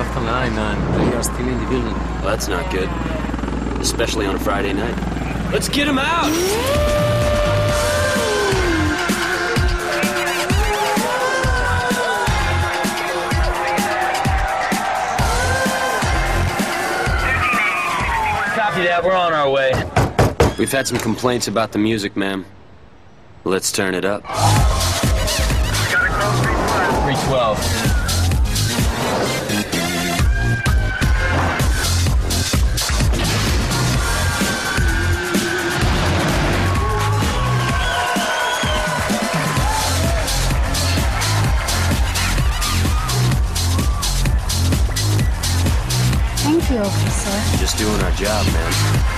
Uh, are still in the building. Well, that's not good. Especially on a Friday night. Let's get him out! Copy that. We're on our way. We've had some complaints about the music, ma'am. Let's turn it up. 312. You. Just doing our job, ma'am.